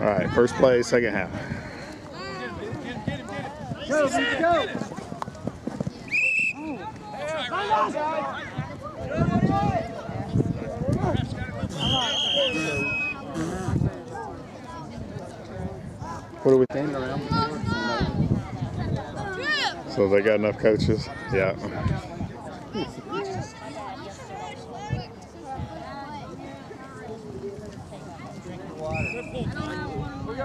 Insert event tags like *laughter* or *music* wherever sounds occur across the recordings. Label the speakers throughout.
Speaker 1: All right, first play, second half.
Speaker 2: Go, go.
Speaker 1: What do we
Speaker 2: Standing around.
Speaker 1: So they got enough coaches? Yeah.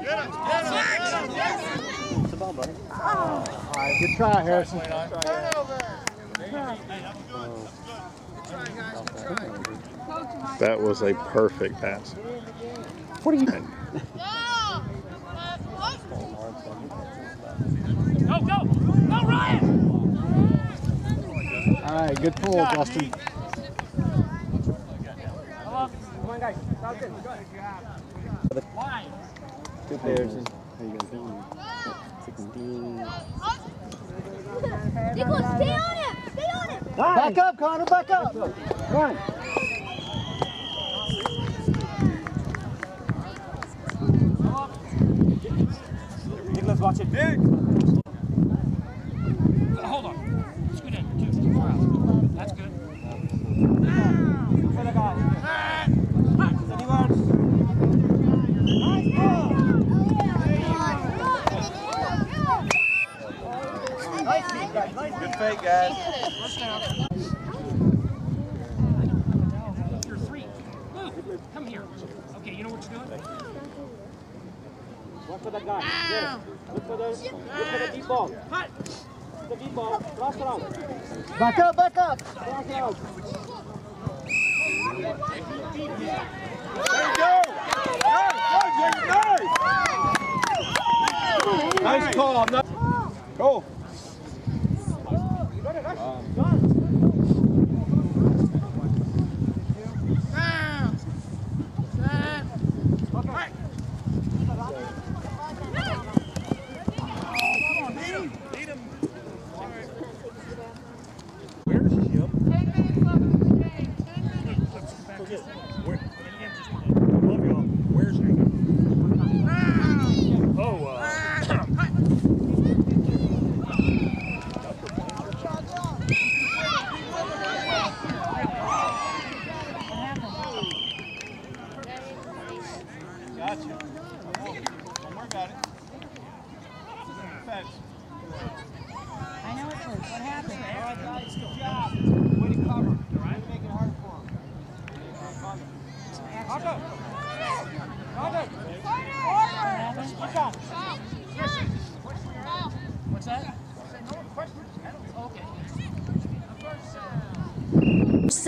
Speaker 2: It's the ball, buddy. All right, good try, Harrison.
Speaker 1: That was a perfect pass.
Speaker 2: What are you? Doing?
Speaker 3: Go, go! Go, Ryan!
Speaker 2: All right, good pull, Justin. Good Harrison. How you guys doing? 16.
Speaker 4: Nicholas, stay on it! Stay on it!
Speaker 2: Back up, Connor, back up. Run.
Speaker 5: Nicholas, watch it. Big.
Speaker 3: Hold on. Let's go down. Two, two, four out. That's good.
Speaker 5: For the guy. Steady words. Nice ball. Good fake, guys.
Speaker 3: You're three. Move. Come here. Okay, you know what you're doing?
Speaker 5: Look for the guy. Yes. Look for the, look for the deep ball. Hut. The deep ball. Cross it out.
Speaker 2: Back up, back up.
Speaker 5: Cross it out. Nice call. Go.
Speaker 3: Oh, uh,
Speaker 5: Gotcha. Don't worry about it. Fetch.
Speaker 4: I know it's hurt. What happened?
Speaker 5: All right, guys, good job. Way to cover. Way to make it hard for him. Carter. Carter. Good job.
Speaker 3: what's that?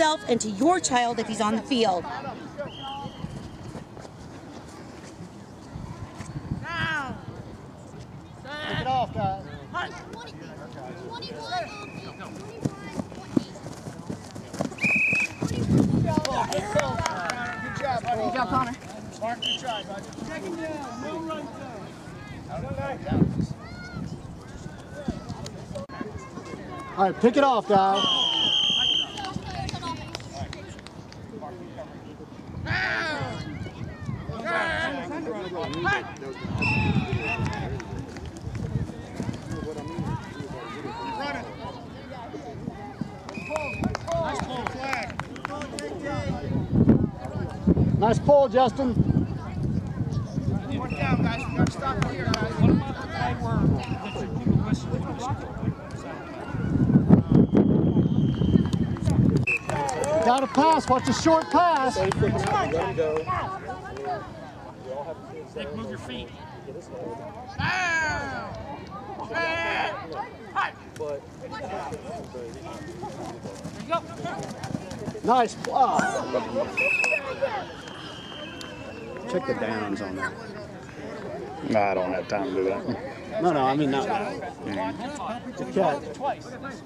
Speaker 4: Yourself and to your child if he's on the field.
Speaker 2: Take it off, guys.
Speaker 5: Good job. Good job, Connor. Mark, good try. Second down. No run
Speaker 2: All right, pick it off, guys.
Speaker 5: Nice pull,
Speaker 2: Justin.
Speaker 5: Down, guys. We got here, guys.
Speaker 3: What about the?
Speaker 2: Got a pass. Watch a short pass.
Speaker 3: Nick, move your feet. There you go.
Speaker 2: Nice. Oh. check the downs on that.
Speaker 1: No, I don't have time to do that.
Speaker 2: No, no, I mean not that. Mm. Good catch.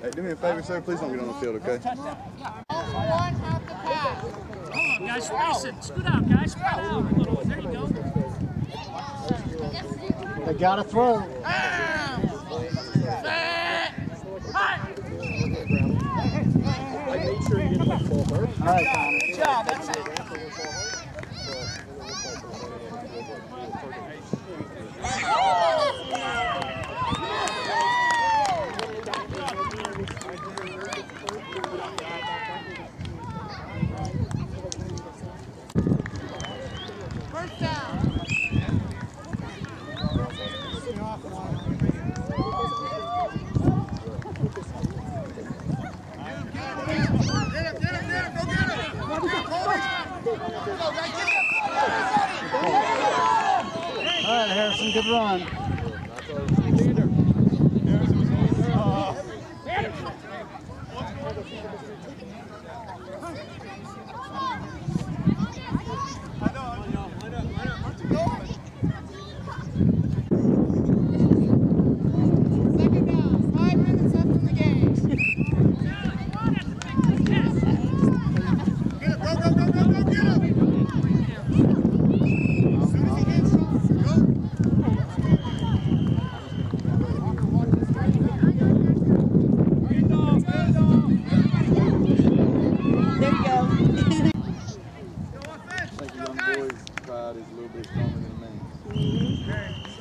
Speaker 6: Hey, do me a favor, sir. Please don't get on the field, okay?
Speaker 3: Guys, space it. Scoot out, guys. Spread out a little. There you go.
Speaker 2: They gotta throw. All right.
Speaker 7: Good job, that's it. First down. Get him, get him, get him, get him, go get him! Colby! Go, guys, get him!
Speaker 2: All right, Harrison, good run.
Speaker 7: Second down, five minutes left in the game. Get him, go, go, go, go, go, get him! As soon as he gets go.
Speaker 4: There you go.
Speaker 6: I think the young boy's pride is a little bit stronger than me.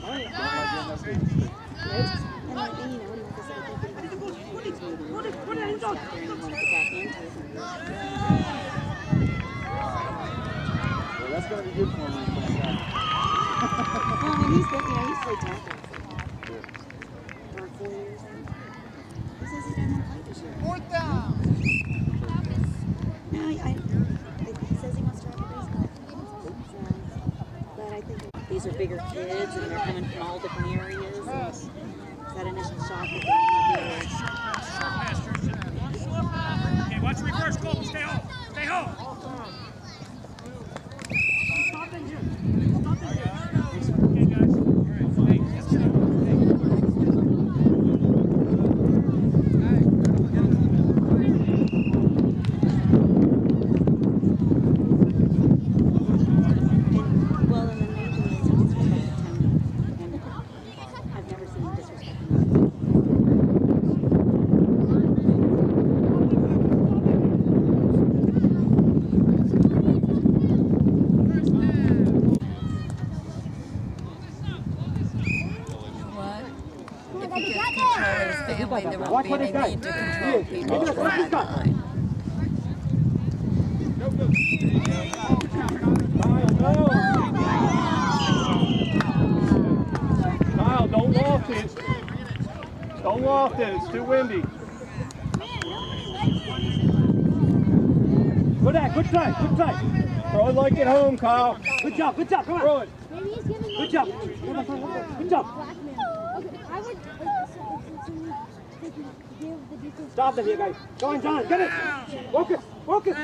Speaker 6: Don't like getting up there. Well, that's going to be good for me.
Speaker 4: Well, when he's good, you know, he's played tackle. For four years. He says he doesn't play this year.
Speaker 7: Fourth down.
Speaker 4: No, I, I, I- he says he wants to run baseball. So, but I think these are bigger kids and they're coming from all different areas. And that initial shock that they
Speaker 3: Okay, watch reverse, Colton. Stay home. Stay home. Okay, guys. Hey, yes, sir. Hey.
Speaker 4: And, well, and the main thing is he disrespected Tony. And I've never seen him disrespect him.
Speaker 8: If he gets control of his family, there won't be any need to control people from that line.
Speaker 5: Kyle, don't loft it. Don't loft it. It's too windy. Good that. Good try. Good try. Throw it like at home, Kyle. Good job. Good job. Come on. Throw it.
Speaker 9: Maybe he's giving
Speaker 5: Good job. Good job.
Speaker 9: Okay, I would like so it's in they can give the
Speaker 5: Stop it here, guys. Go on, John. Get it. Focus. Focus.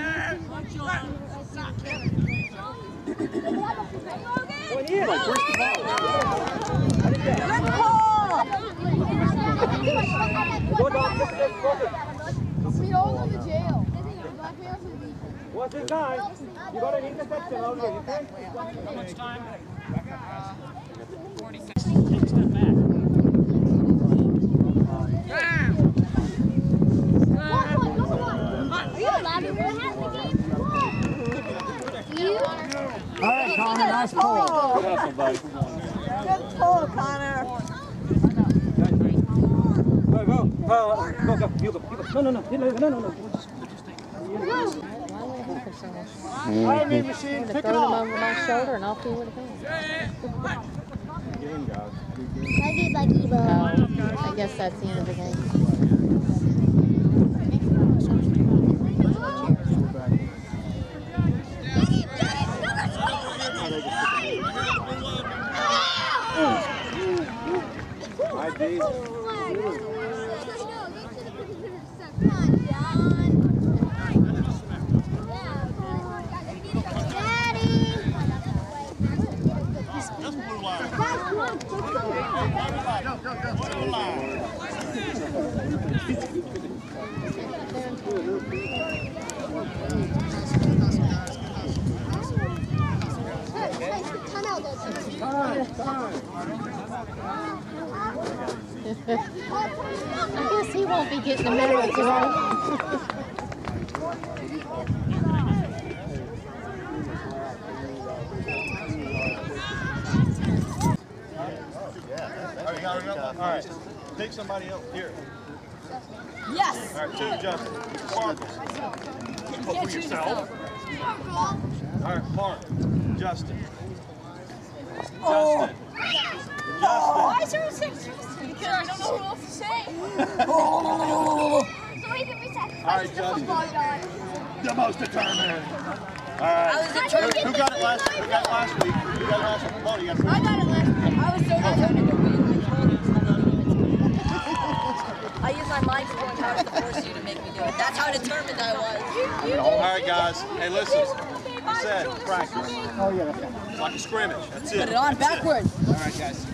Speaker 5: The time?
Speaker 3: How much time? Uh, Take a step back.
Speaker 9: Are you allowed to wear a hat in the game? You?
Speaker 2: All right, Connor, nice pull.
Speaker 5: Good.
Speaker 4: Good pull, Connor.
Speaker 5: Go, go. Uh, go, go. You go. You go. No, no, no. No, no, no, no.
Speaker 2: All right, Mean Machine, pick it
Speaker 8: Throw them
Speaker 2: off.
Speaker 8: over my shoulder and I'll see what it goes.
Speaker 9: Maybe like Evo.
Speaker 8: Oh, I guess that's the end of the game.
Speaker 9: I guess he won't be getting the *laughs* medal today.
Speaker 5: All right, pick somebody else here.
Speaker 10: Yes.
Speaker 5: All right, two, Justin. Marcus.
Speaker 10: Can't choose yourself.
Speaker 5: All right, Mark. Justin.
Speaker 10: Oh.
Speaker 5: Justin.
Speaker 10: Oh,
Speaker 5: Justin.
Speaker 10: I should have said Justin because I don't know who else to say. *laughs*
Speaker 5: All right, Justin. The most determined. All right.
Speaker 10: I was
Speaker 5: Who, who got it last? Who got it last week? Who got it last week? Come you got it.
Speaker 10: I got it last week. I was so determined to win. I told you I used my mind control power to force you to make me do it. That's how determined I was.
Speaker 5: All right, guys. Hey, listen. You said practice. Oh yeah. It's like a scrimmage. That's it.
Speaker 10: Put it on backwards.
Speaker 5: All right, guys.